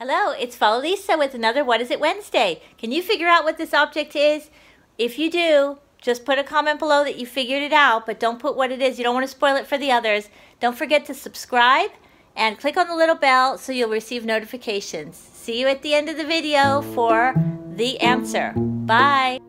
Hello, it's Follow Lisa with another What Is It Wednesday. Can you figure out what this object is? If you do, just put a comment below that you figured it out, but don't put what it is. You don't want to spoil it for the others. Don't forget to subscribe and click on the little bell so you'll receive notifications. See you at the end of the video for the answer. Bye.